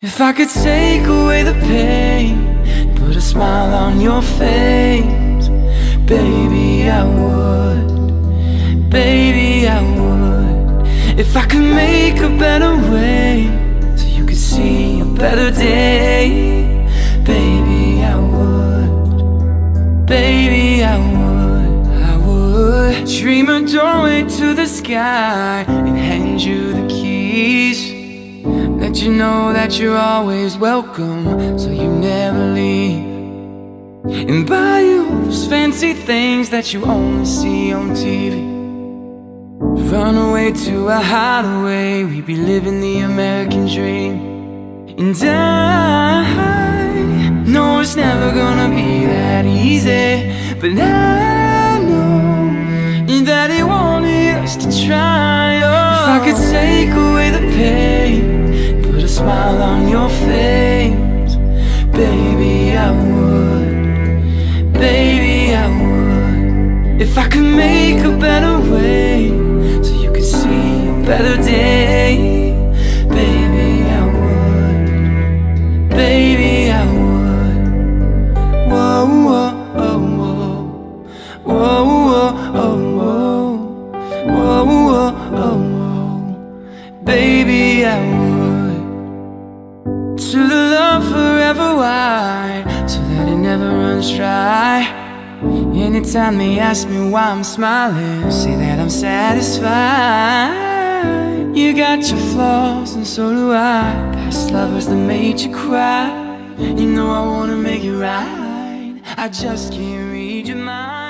If I could take away the pain, put a smile on your face, baby, I would, baby, I would. If I could make a better way, so you could see a better day, baby, I would, baby, I would, I would. Dream a doorway to the sky and hand you. Let you know that you're always welcome, so you never leave. And buy you those fancy things that you only see on TV. Run away to a hideaway, we be living the American dream. And I know it's never gonna be that easy, but I know that he wanted us to try. Oh. If I could take away the pain smile on your face. Baby, I would. Baby, I would. If I could make a better way So you could see a better day. Baby, I would. Baby, I would. Whoa, whoa, oh, whoa, whoa. Whoa, oh, whoa, whoa, whoa. Whoa, whoa, whoa, whoa. Baby, to the love forever wide So that it never runs dry. Anytime they ask me why I'm smiling Say that I'm satisfied. You got your flaws and so do I. Past lovers that made you cry You know I wanna make it right. I just can't read your mind